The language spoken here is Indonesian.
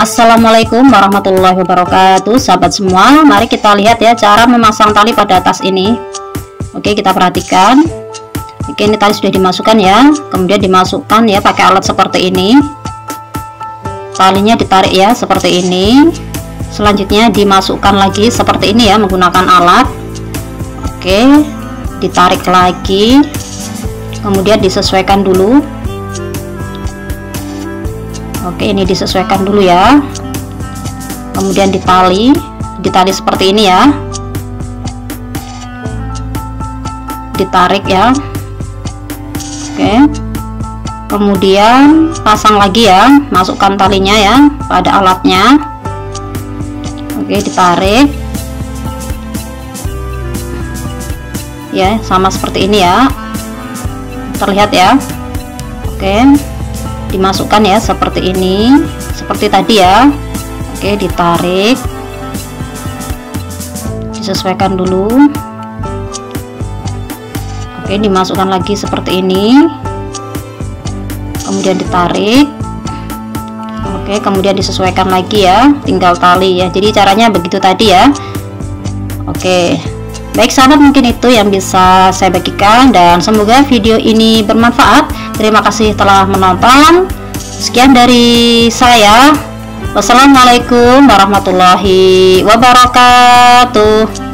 Assalamualaikum warahmatullahi wabarakatuh sahabat semua. Mari kita lihat ya cara memasang tali pada tas ini. Oke kita perhatikan. Oke ini tali sudah dimasukkan ya. Kemudian dimasukkan ya pakai alat seperti ini. Talinya ditarik ya seperti ini. Selanjutnya dimasukkan lagi seperti ini ya menggunakan alat. Oke ditarik lagi. Kemudian disesuaikan dulu oke ini disesuaikan dulu ya. Kemudian ditali ditali seperti ini ya. Ditarik ya. Oke. Kemudian pasang lagi ya masukkan talinya ya pada alatnya. Oke ditarik. Ya sama seperti ini ya. Terlihat ya. Oke dimasukkan ya seperti ini. Seperti tadi ya. Oke ditarik. Disesuaikan dulu. Oke dimasukkan lagi seperti ini. Kemudian ditarik. Oke kemudian disesuaikan lagi ya. Tinggal tali ya. Jadi caranya begitu tadi ya. Oke baik sahabat mungkin itu yang bisa saya bagikan dan semoga video ini bermanfaat Terima kasih telah menonton. Sekian dari saya. Wassalamualaikum warahmatullahi wabarakatuh.